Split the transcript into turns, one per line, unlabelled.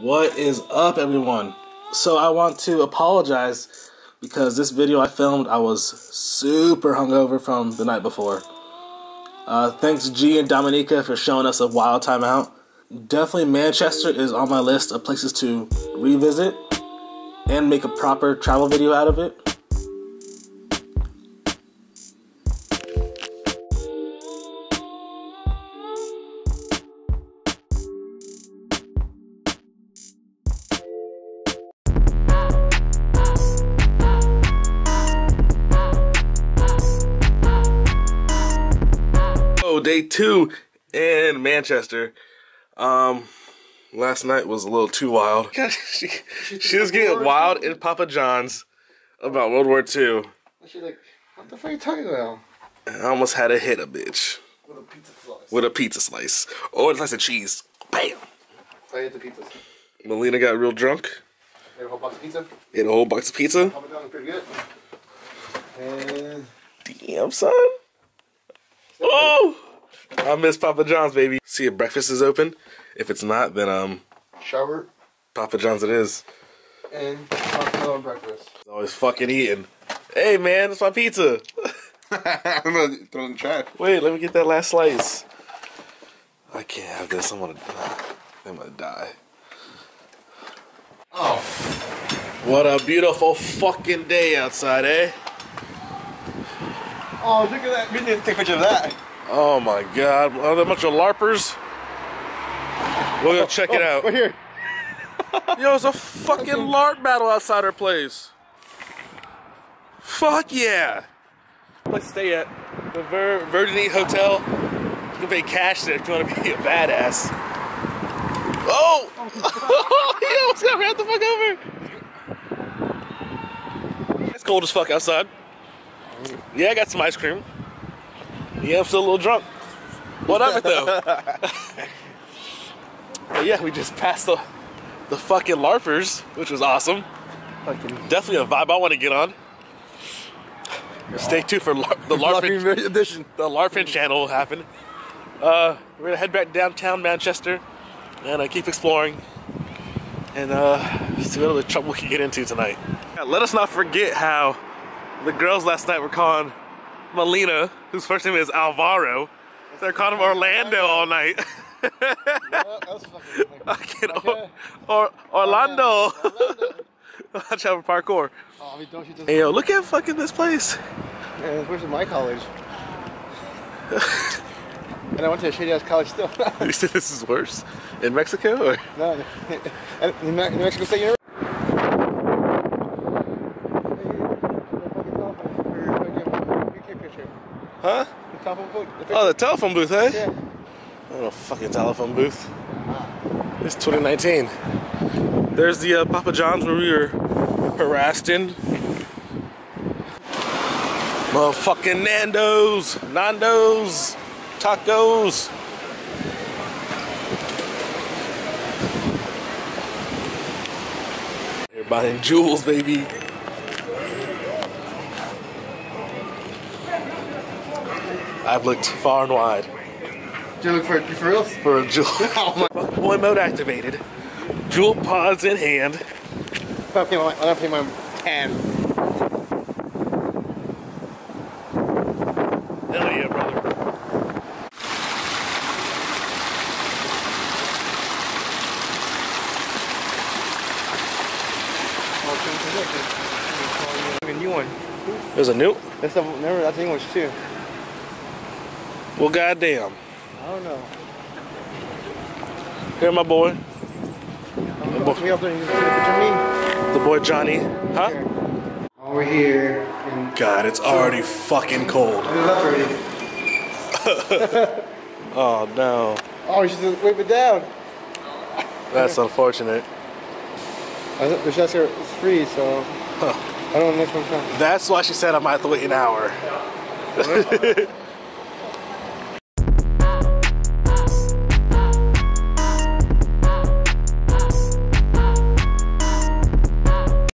What is up, everyone? So, I want to apologize because this video I filmed, I was super hungover from the night before. Uh, thanks, G and Dominica, for showing us a wild time out. Definitely, Manchester is on my list of places to revisit and make a proper travel video out of it. Day two in Manchester. Um, last night was a little too wild. she, she was getting wild in Papa John's about World War II.
She's like, what the fuck are you talking about?
I almost had to hit a bitch
With a pizza slice.
with a pizza slice or a slice of cheese. Bam!
So I ate the pizzas.
Melina got real drunk.
Ate a whole box of pizza.
Ate a whole box of pizza.
Papa John's pretty good. And
Damn, son. Oh! I miss Papa John's, baby. See if breakfast is open. If it's not, then um,
shower
Papa John's it is.
and and breakfast.
Always fucking eating. Hey man, it's my pizza.
I'm gonna throw it in the trash.
Wait, let me get that last slice. I can't have this. I'm gonna, die. I'm gonna die.
Oh.
What a beautiful fucking day outside, eh?
Oh, look at that. We need to take a picture of that.
Oh my god, are there a bunch of LARPers? We'll go oh, check it
Oh,
out.
Right here.
Yo, it's a fucking LARP battle outside our place. Fuck yeah. Let's stay at the Virgin Eat Hotel. You can pay cash there if you want to be a badass. Oh! Yo, what's going right the fuck over? It's cold as fuck outside. Yeah, I got some ice cream. Yeah, I'm still a little drunk. What of it though? but yeah, we just passed the the fucking LARPers, which was awesome. Fucking definitely a vibe I want to get on. Stay tuned for LAR- the LARPing,
Larping edition.
the LARPing channel will happen. Uh, we're gonna head back downtown Manchester and uh, keep exploring and uh, see what other trouble we can get into tonight. Yeah, let us not forget how the girls last night were calling Melina, whose first name is Alvaro, they're calling him Orlando all night.
was fucking
Fucking
Okay.
or, or, Orlando.
Orlando.
Watch out for parkour.
Oh, we don't shoot this.
Hey yo, look at fucking this place.
Man, where's my college? and I went to a shady ass college still.
You said this is worse in Mexico, or
no, in Mexico State University.
Huh?
The top of the
Oh, the telephone booth, eh?
Yeah.
Oh, fucking telephone booth. It's 2019. There's the uh, Papa John's where we were harassed in. Motherfucking Nando's, Nando's, tacos. You're buying Juuls, baby. I've looked far and wide
Do you look for for reals?
for a Juul.
Oh my.
Boy mode activated. Juul pods in hand.
I'm gonna pay my, I'm gonna my hand.
Hell yeah, brother.
A new one.
There's a new.
That's the remember that's English too.
Well, goddamn.
I don't know.
Here, my boy.
Look me up there. You can see a picture of me.
The boy Johnny. Huh?
Over here.
God, it's already fucking cold.
it is already.
Oh, no.
Oh, you should just whip it down.
That's unfortunate.
I the shots here it's free, so
Huh.
I don't know next one.
That's why she said I might have to wait an hour.